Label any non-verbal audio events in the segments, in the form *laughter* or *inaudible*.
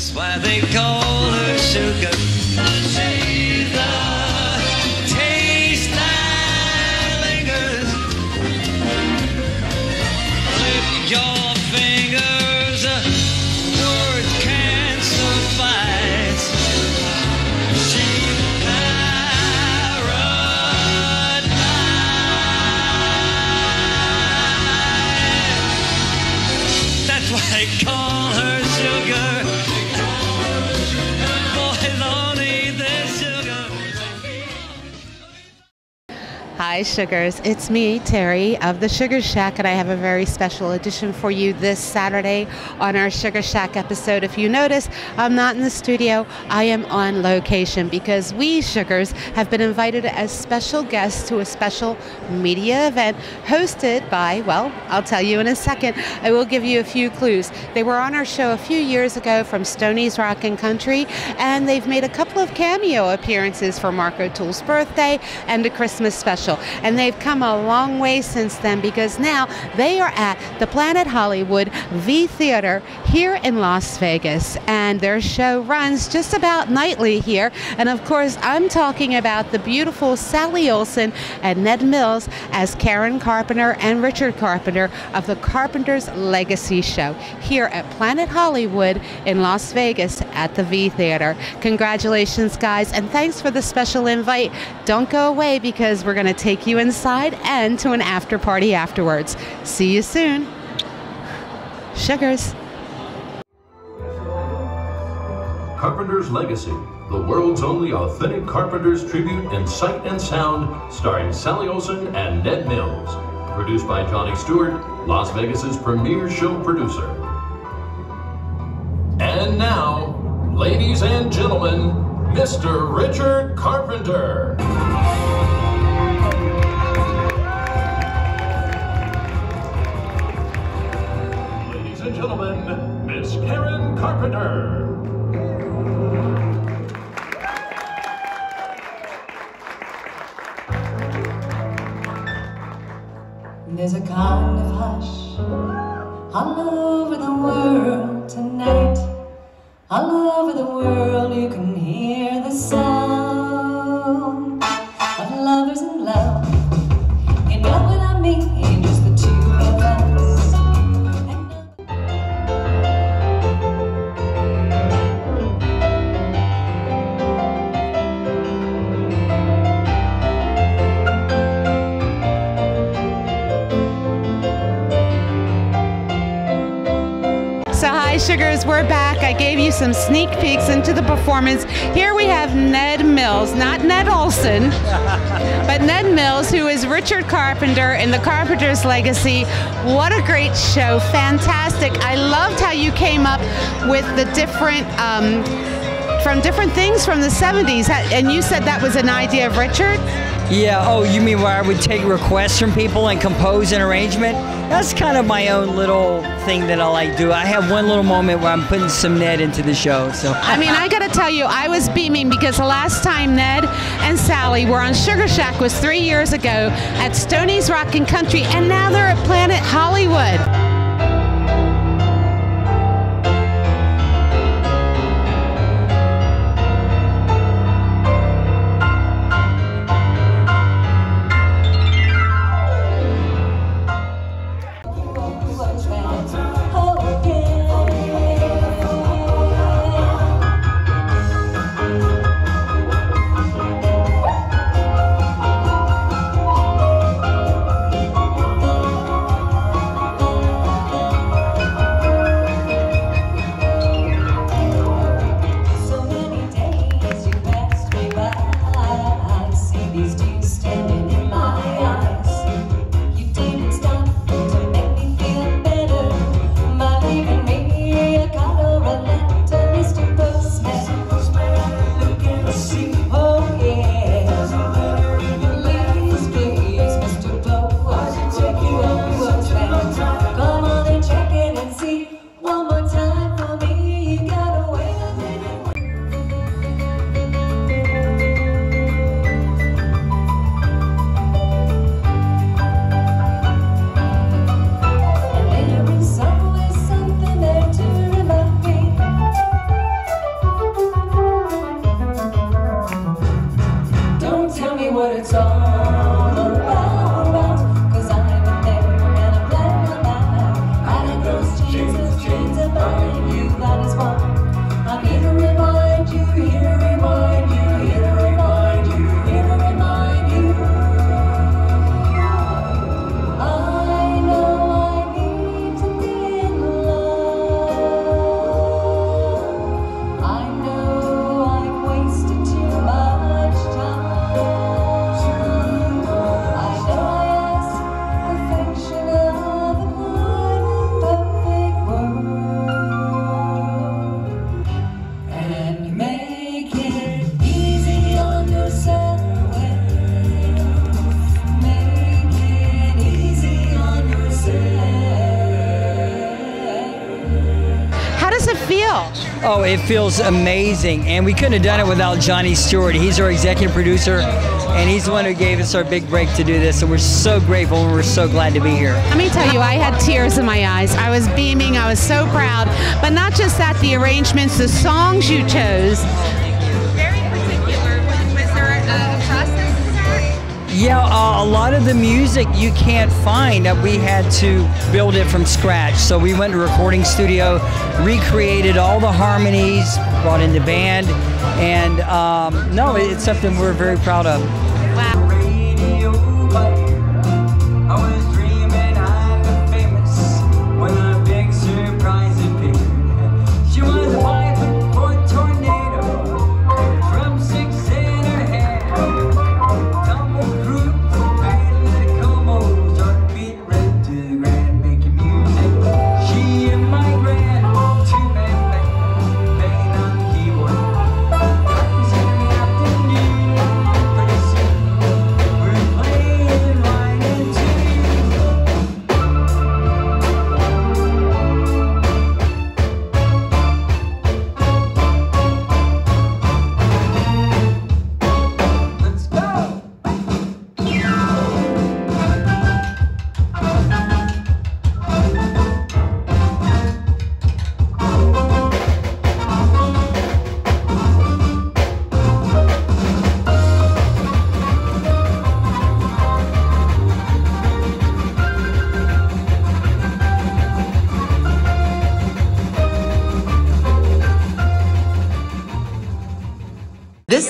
That's why they call her sugar. Hi, Sugars. It's me, Terri of the Sugar Shack, and I have a very special edition for you this Saturday on our Sugar Shack episode. If you notice, I'm not in the studio, I am on location because we, Sugars, have been invited as special guests to a special media event hosted by, well, I'll tell you in a second. I will give you a few clues. They were on our show a few years ago from Stoney's Rock and Country, and they've made a couple of cameo appearances for Mark O'Toole's birthday and a Christmas special. And they've come a long way since then because now they are at the Planet Hollywood V Theater here in Las Vegas. And their show runs just about nightly here. And of course, I'm talking about the beautiful Sally Olson and Ned Mills as Karen Carpenter and Richard Carpenter of the Carpenter's Legacy Show here at Planet Hollywood in Las Vegas at the V Theater. Congratulations, guys, and thanks for the special invite. Don't go away because we're going to take you inside and to an after party afterwards. See you soon. Sugars. Carpenter's Legacy, the world's only authentic Carpenter's tribute in sight and sound, starring Sally Olson and Ned Mills. Produced by Johnny Stewart, Las Vegas's premier show producer. And now, ladies and gentlemen, Mr. Richard Carpenter. Gentlemen, Miss Karen Carpenter. There's a kind of hush all over the world tonight. All over the world, you can hear the sound Sugars, we're back. I gave you some sneak peeks into the performance. Here we have Ned Mills, not Ned Olson, *laughs* but Ned Mills, who is Richard Carpenter in The Carpenter's Legacy. What a great show! Fantastic. I loved how you came up with the different. Um, from different things from the 70s, and you said that was an idea of Richard? Yeah, oh, you mean where I would take requests from people and compose an arrangement? That's kind of my own little thing that I like to do. I have one little moment where I'm putting some Ned into the show. So I mean, I gotta tell you, I was beaming because the last time Ned and Sally were on Sugar Shack was three years ago at Stoney's Rock and Country, and now they're at Planet Hollywood. what it's all Oh, it feels amazing. And we couldn't have done it without Johnny Stewart. He's our executive producer, and he's the one who gave us our big break to do this. And we're so grateful and we're so glad to be here. Let me tell you, I had tears in my eyes. I was beaming. I was so proud. But not just that, the arrangements, the songs you chose. Very particular. Was there a process? Yeah, uh, a lot of the music you can't find. Uh, we had to build it from scratch. So we went to a recording studio, recreated all the harmonies, brought in the band, and um, no, it's something we're very proud of.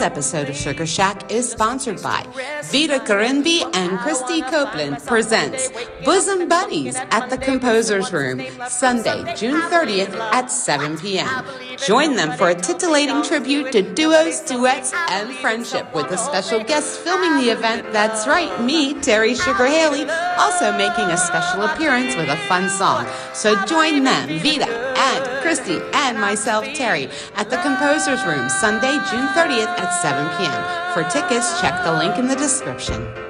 This episode of Sugar Shack is sponsored by Vita Corimbi and Christie Copeland presents Bosom Buddies at the Composer's Room, Sunday, June 30th at 7 p.m. Join them for a titillating tribute to duos, duets, and friendship with a special guest filming the event. That's right, me, Terri Sugar Haley, also making a special appearance with a fun song. So join them, Vita and Christie and myself, Terri, at the Composer's Room, Sunday, June 30th at 7 p.m. For tickets, check the link in the description.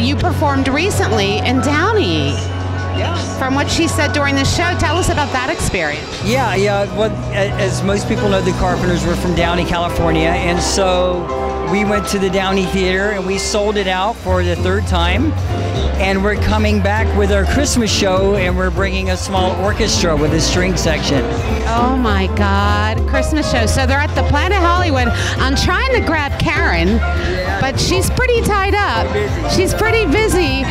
You performed recently in Downey. Yeah. From what she said during the show, tell us about that experience. Yeah, yeah. Well, as most people know, the Carpenters were from Downey, California, and so we went to the Downey Theater and we sold it out for the third time. And we're coming back with our Christmas show, and we're bringing a small orchestra with a string section. Oh my God, Christmas show. So they're at the Planet Hollywood. I'm trying to grab Karen, but she's pretty tied up. She's pretty busy.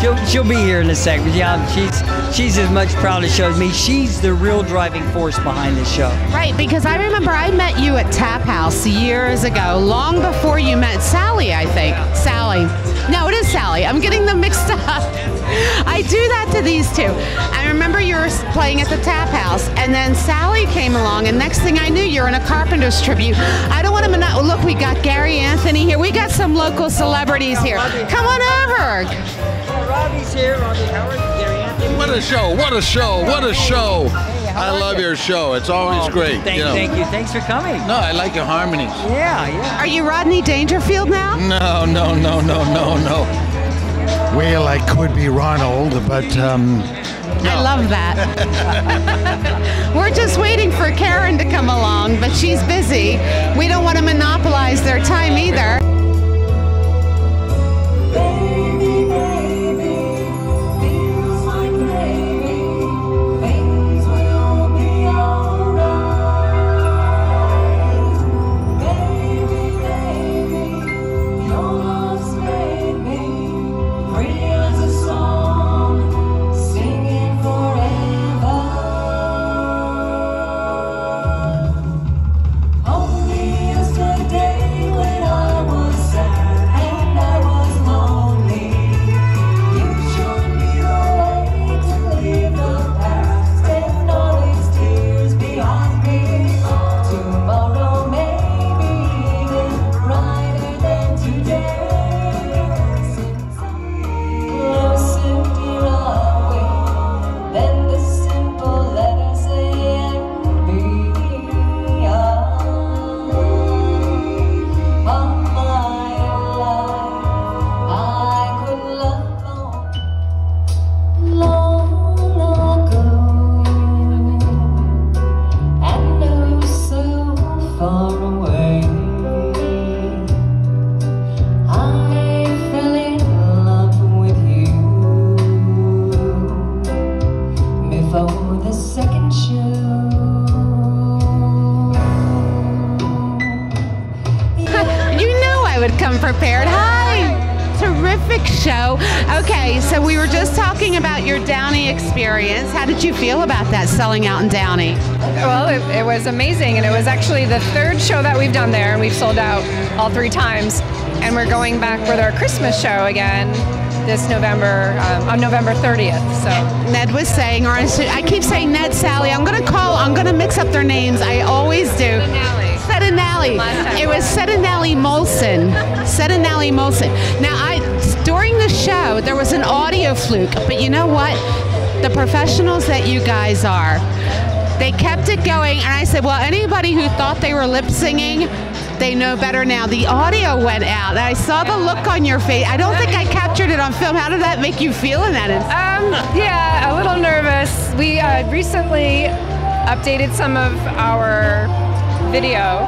She'll, she'll be here in a second. Yeah, she's she's as much proud as the show me. She's the real driving force behind this show. Right, because I remember I met you at Tap House years ago, long before you met Sally, I think. Sally. No, it is Sally. I'm getting them mixed up. I do that to these two. I remember you were playing at the Tap House, and then Sally came along, and next thing I knew, you're in a Carpenter's tribute. I don't want to mono- look. We got Gary Anthony here. We got some local celebrities here. Come on over. Robbie's here. Robbie Howard, Gary Anthony. What a show! What a show! What a show! I love your show. It's always Oh, great. Thank you know. thank you. Thanks for coming. No, I like your harmonies. Yeah, yeah. Are you Rodney Dangerfield now? No, no, no, no, no, no. Well, I could be Ronald, but um, I love that. *laughs* We're just waiting for Karen to come along, but she's busy. We don't want to monopolize their time either. Selling out in Downey? Well, it, it was amazing, and it was actually the third show that we've done there, and we've sold out all three times. And we're going back with our Christmas show again this November, um, on November 30th. So Ned was saying, or I keep saying Ned, Sally. I'm going to call, I'm going to mix up their names. I always do. Sedinelli. It was Sedinelli Molson. Sedinelli Molson. Now, I during the show there was an audio fluke, but you know what? The professionals that you guys are, they kept it going, and I said, well, anybody who thought they were lip singing. They know better now. The audio went out. I saw the look on your face. I don't think I captured it on film. How did that make you feel in that instant? Um, yeah, a little nervous. We uh, recently updated some of our video,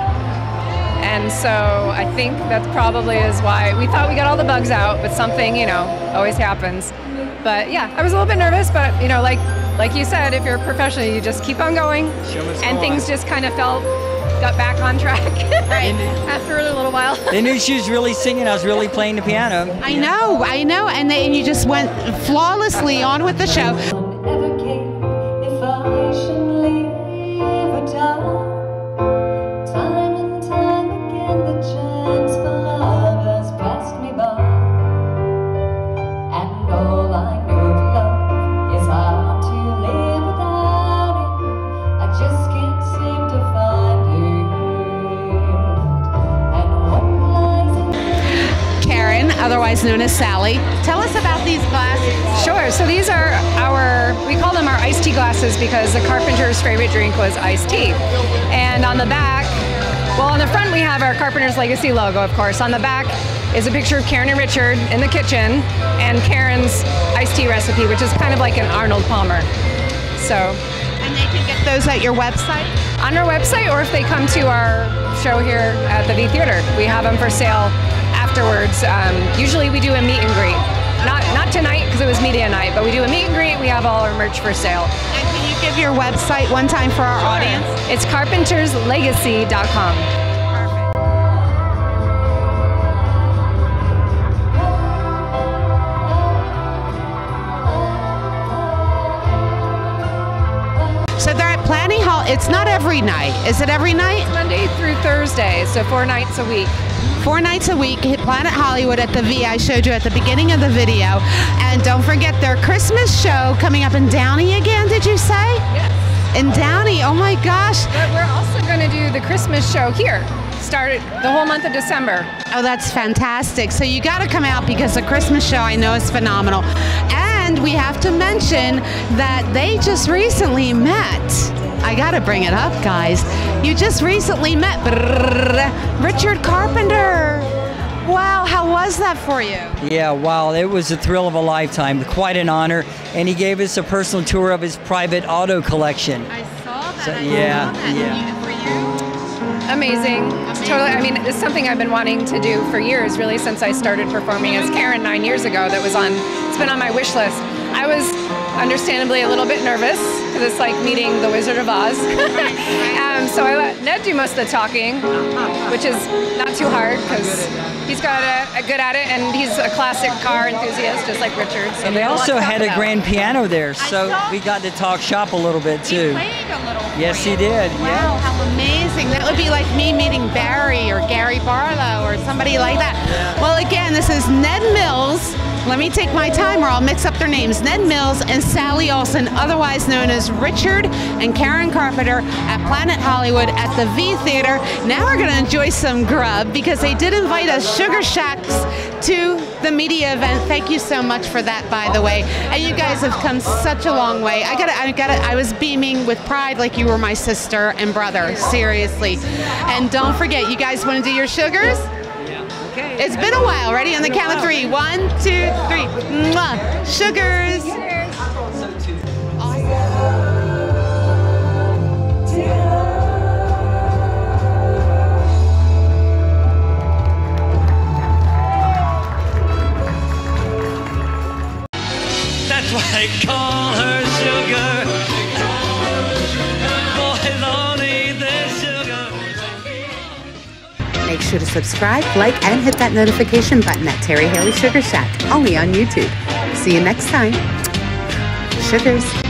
and so I think that probably is why we thought we got all the bugs out, but something, you know, always happens. But yeah, I was a little bit nervous, but you know, like like you said, if you're a professional, you just keep on going, and things just kind of felt got back on track *laughs* after a little while. *laughs* They knew she was really singing. I was really playing the piano. I know, I know, and then you just went flawlessly on with the show. Otherwise known as Sally, tell us about these glasses. Sure. So these are our, we call them our iced tea glasses because the carpenter's favorite drink was iced tea. And on the back, well, on the front we have our Carpenter's Legacy logo, of course. On the back is a picture of Karen and Richard in the kitchen and Karen's iced tea recipe, which is kind of like an Arnold Palmer. So And they can get those at your website? on our website, or if they come to our show here at the V Theater, we have them for sale afterwards. Um, usually we do a meet and greet. Not not tonight because it was media night, but we do a meet and greet. We have all our merch for sale. And can you give your website one time for our audience? It's carpenterslegacy.com. So they're at Planning Hall. It's not every night. Is it every night? Monday through Thursday, so four nights a week. Four nights a week at Planet Hollywood at the V I showed you at the beginning of the video. And don't forget their Christmas show coming up in Downey again, did you say? Yes. In Downey. Oh my gosh. But we're also going to do the Christmas show here. Started the whole month of December. Oh, that's fantastic. So you got to come out because the Christmas show I know is phenomenal. And And we have to mention that they just recently met. I gotta bring it up, guys. You just recently met Richard Carpenter. Wow, how was that for you? Yeah, wow, it was a thrill of a lifetime, quite an honor. And he gave us a personal tour of his private auto collection. I saw that. So, I yeah, saw that. yeah. For you? Amazing. It's totally. I mean, it's something I've been wanting to do for years, really, since I started performing as Karen nine years ago. That was on. It's been on my wish list. I was understandably a little bit nervous because it's like meeting the Wizard of Oz. *laughs* um, so I let Ned do most of the talking, which is not too hard because he's got a, a good at it, and he's a classic car enthusiast, just like Richard. So And they also to had a grand piano there, so we got to talk shop a little bit He too. played a little. Yes, he did, Wow, yeah. how amazing! That would be like me meeting Barry or Gary Barlow or somebody like that. Well, again, this is Ned Mills. Let me take my time, or I'll mix up their names. Ned Mills and Sally Olson, otherwise known as Richard and Karen Carpenter, at Planet Hollywood at the V Theater. Now we're going to enjoy some grub because they did invite us Sugar Shacks to the media event. Thank you so much for that, by the way. And you guys have come such a long way. I got I got I was beaming with pride like you were my sister and brother. Seriously. And don't forget, you guys want to do your sugars? Yeah. Okay. It's been a while. Ready on the count of three. One, two, three. Mwah. Sugars. Subscribe, like, and hit that notification button at Terri Haley Sugar Shack, only on YouTube. See you next time. Sugars.